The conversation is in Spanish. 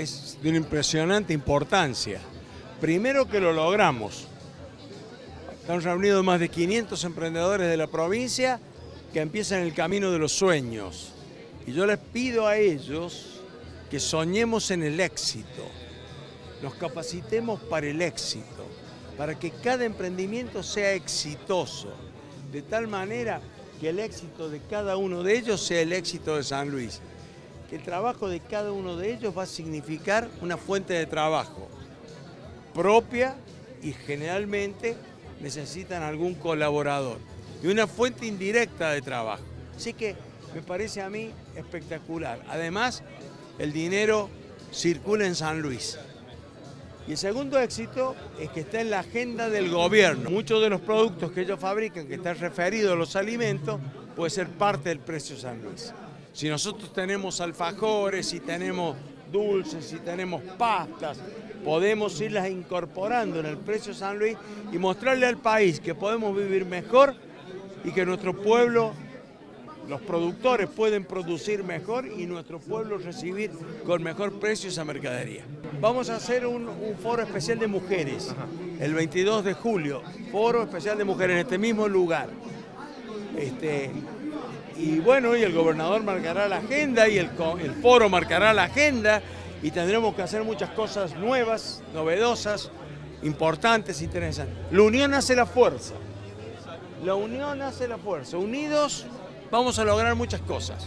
Es de una impresionante importancia. Primero que lo logramos. Están reunidos más de 500 emprendedores de la provincia que empiezan el camino de los sueños. Y yo les pido a ellos que soñemos en el éxito, nos capacitemos para el éxito, para que cada emprendimiento sea exitoso, de tal manera que el éxito de cada uno de ellos sea el éxito de San Luis. El trabajo de cada uno de ellos va a significar una fuente de trabajo propia y generalmente necesitan algún colaborador y una fuente indirecta de trabajo. Así que me parece a mí espectacular. Además, el dinero circula en San Luis. Y el segundo éxito es que está en la agenda del gobierno. Muchos de los productos que ellos fabrican, que están referidos a los alimentos, puede ser parte del precio San Luis. Si nosotros tenemos alfajores, si tenemos dulces, si tenemos pastas, podemos irlas incorporando en el precio San Luis y mostrarle al país que podemos vivir mejor y que nuestro pueblo, los productores pueden producir mejor y nuestro pueblo recibir con mejor precio esa mercadería. Vamos a hacer un, un foro especial de mujeres el 22 de julio, foro especial de mujeres en este mismo lugar. Este, y bueno, y el gobernador marcará la agenda y el, el foro marcará la agenda y tendremos que hacer muchas cosas nuevas, novedosas, importantes, interesantes. La unión hace la fuerza. La unión hace la fuerza. Unidos vamos a lograr muchas cosas.